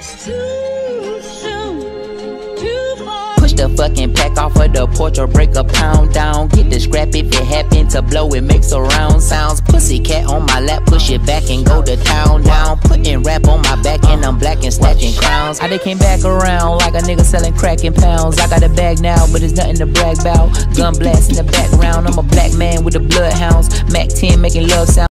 Too soon, too. Push the fucking pack off of the porch or break a pound down. Get the scrap if it happen to blow, it makes a round sounds. Pussy cat on my lap, push it back and go to town down. Putting rap on my back and I'm black and stacking crowns. I they came back around like a nigga selling crack pounds. I got a bag now, but it's nothing to brag about. Gun blast in the background, I'm a black man with the bloodhounds. Mac 10 making love sound.